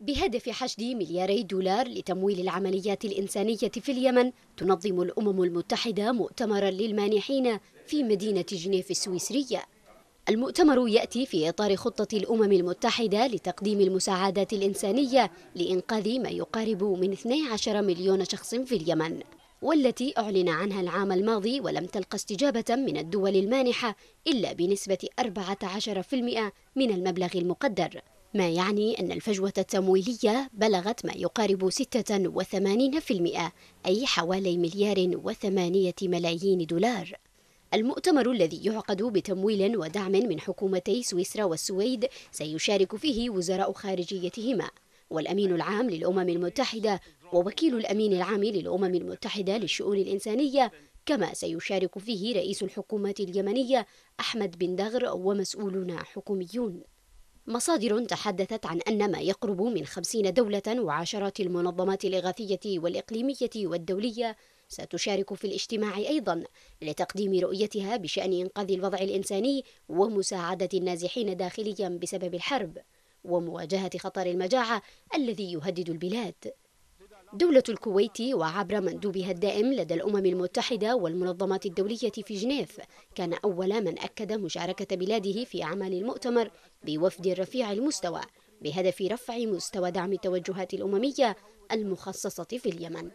بهدف حشد ملياري دولار لتمويل العمليات الإنسانية في اليمن تنظم الأمم المتحدة مؤتمرا للمانحين في مدينة جنيف السويسرية. المؤتمر يأتي في إطار خطة الأمم المتحدة لتقديم المساعدات الإنسانية لإنقاذ ما يقارب من 12 مليون شخص في اليمن والتي أعلن عنها العام الماضي ولم تلق استجابة من الدول المانحة إلا بنسبة 14% من المبلغ المقدر. ما يعني أن الفجوة التمويلية بلغت ما يقارب 86% أي حوالي مليار وثمانية ملايين دولار. المؤتمر الذي يعقد بتمويل ودعم من حكومتي سويسرا والسويد سيشارك فيه وزراء خارجيتهما. والأمين العام للأمم المتحدة ووكيل الأمين العام للأمم المتحدة للشؤون الإنسانية كما سيشارك فيه رئيس الحكومة اليمنية أحمد بن دغر ومسؤولون حكوميون. مصادر تحدثت عن أن ما يقرب من خمسين دولة وعشرات المنظمات الإغاثية والإقليمية والدولية ستشارك في الاجتماع أيضا لتقديم رؤيتها بشأن إنقاذ الوضع الإنساني ومساعدة النازحين داخليا بسبب الحرب ومواجهة خطر المجاعة الذي يهدد البلاد. دولة الكويت وعبر مندوبها الدائم لدى الأمم المتحدة والمنظمات الدولية في جنيف كان أول من أكد مشاركة بلاده في أعمال المؤتمر بوفد رفيع المستوى بهدف رفع مستوى دعم التوجهات الأممية المخصصة في اليمن.